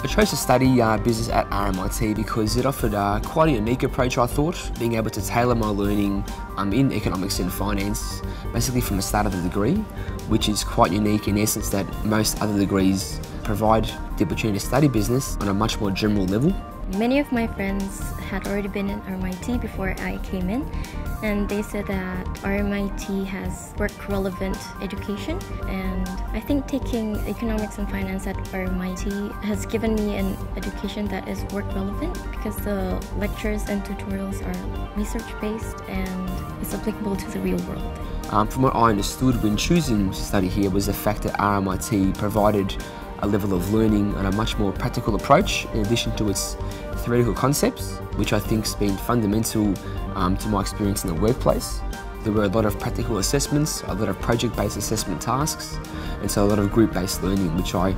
I chose to study uh, business at RMIT because it offered uh, quite a unique approach, I thought, being able to tailor my learning um, in economics and finance basically from the start of the degree, which is quite unique in essence that most other degrees provide the opportunity to study business on a much more general level. Many of my friends had already been in RMIT before I came in, and they said that RMIT has work relevant education. And I think taking economics and finance at RMIT has given me an education that is work relevant because the lectures and tutorials are research based and it's applicable to the real world. Um, from what I understood when choosing to study here was the fact that RMIT provided a level of learning and a much more practical approach in addition to its theoretical concepts, which I think has been fundamental um, to my experience in the workplace. There were a lot of practical assessments, a lot of project-based assessment tasks, and so a lot of group-based learning, which I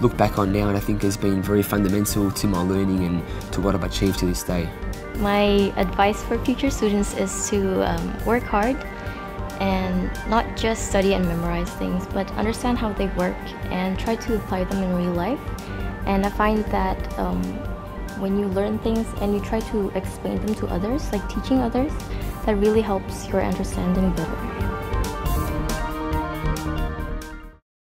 look back on now and I think has been very fundamental to my learning and to what I've achieved to this day. My advice for future students is to um, work hard and not just study and memorize things, but understand how they work and try to apply them in real life. And I find that um, when you learn things and you try to explain them to others, like teaching others, that really helps your understanding better.